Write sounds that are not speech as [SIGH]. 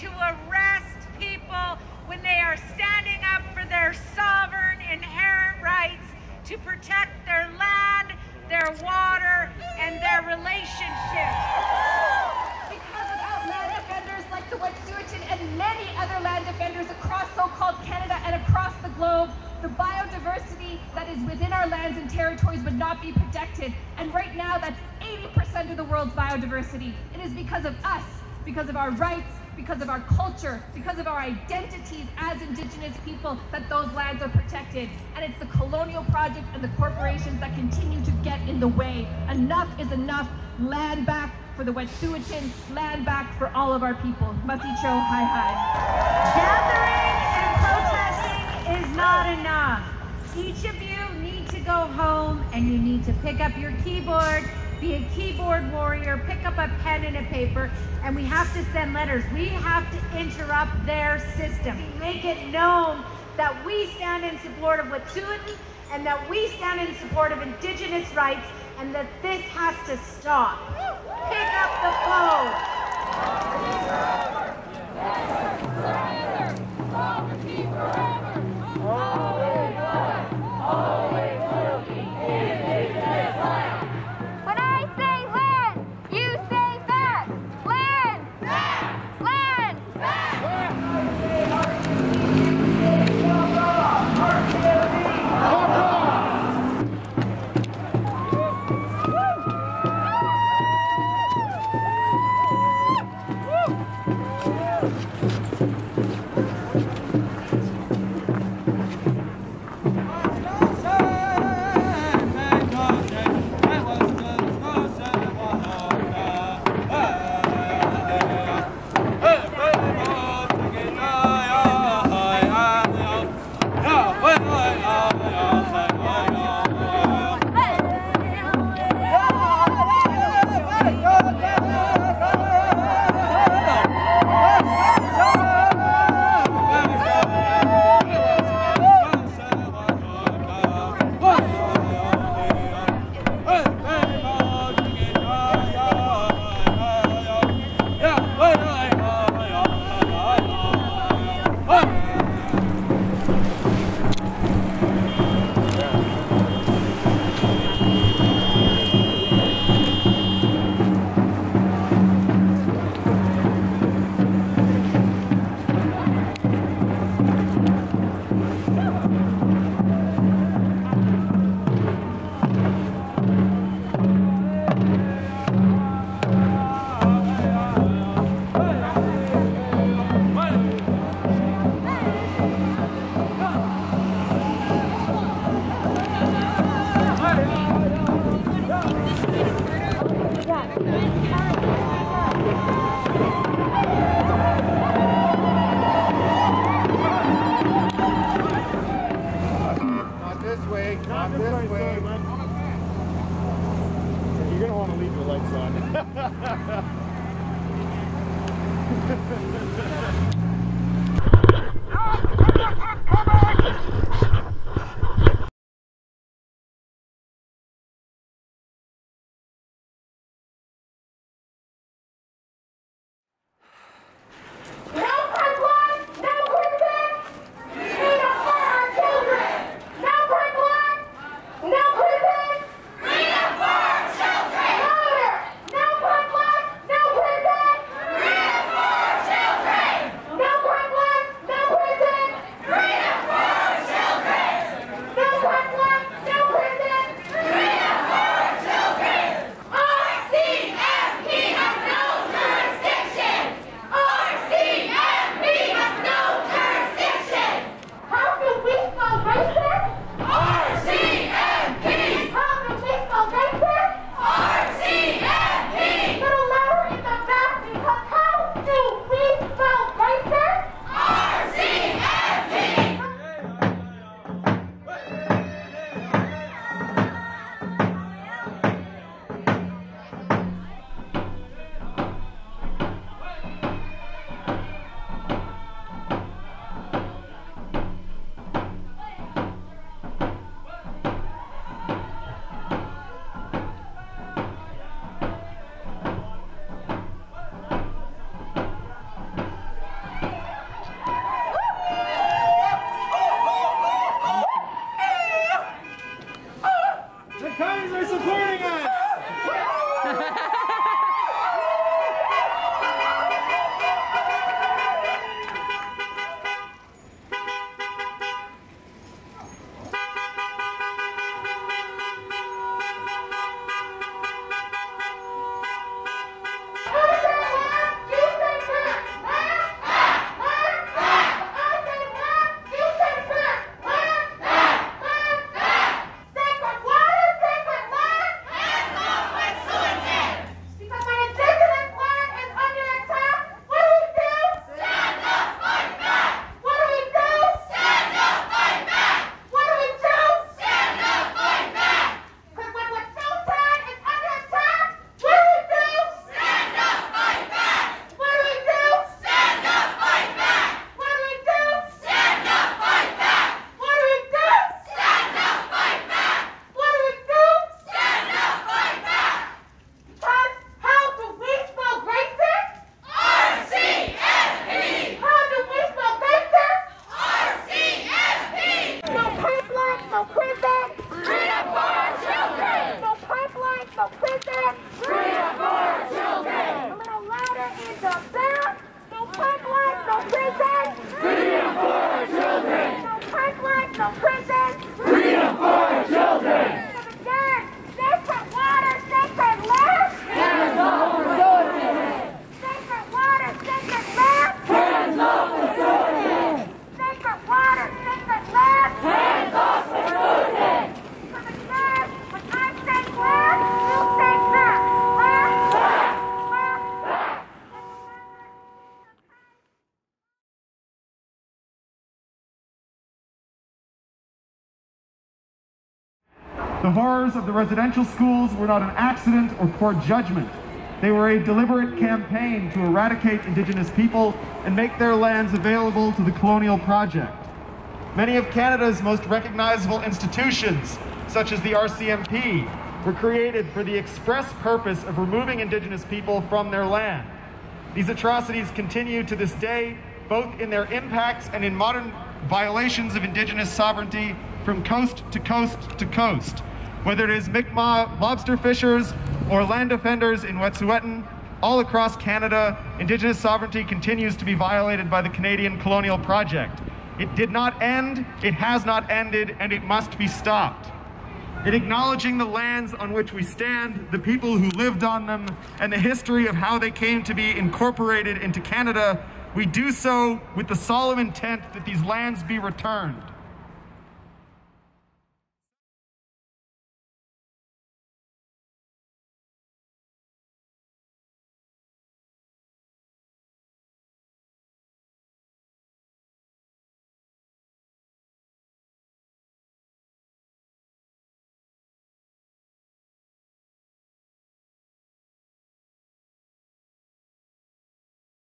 to arrest people when they are standing up for their sovereign inherent rights to protect their land, their water, and their relationships. Because without land defenders like the Wet'suwet'en and many other land defenders across so-called Canada and across the globe, the biodiversity that is within our lands and territories would not be protected. And right now, that's 80% of the world's biodiversity. It is because of us, because of our rights, because of our culture, because of our identities as Indigenous people that those lands are protected. And it's the colonial project and the corporations that continue to get in the way. Enough is enough. Land back for the Wet'suwet'en, land back for all of our people. Masicho, hi hi. Gathering and protesting is not enough. Each of you need to go home and you need to pick up your keyboard be a keyboard warrior, pick up a pen and a paper, and we have to send letters. We have to interrupt their system. Make it known that we stand in support of Wet'suwet'en and that we stand in support of Indigenous rights and that this has to stop. Pick up Not You're gonna want to leave your lights on. [LAUGHS] The horrors of the residential schools were not an accident or poor judgment. They were a deliberate campaign to eradicate Indigenous people and make their lands available to the colonial project. Many of Canada's most recognizable institutions, such as the RCMP, were created for the express purpose of removing Indigenous people from their land. These atrocities continue to this day, both in their impacts and in modern violations of Indigenous sovereignty from coast to coast to coast. Whether it is Mi'kmaq lobster fishers or land defenders in Wet'suwet'en, all across Canada, Indigenous sovereignty continues to be violated by the Canadian colonial project. It did not end, it has not ended, and it must be stopped. In acknowledging the lands on which we stand, the people who lived on them, and the history of how they came to be incorporated into Canada, we do so with the solemn intent that these lands be returned.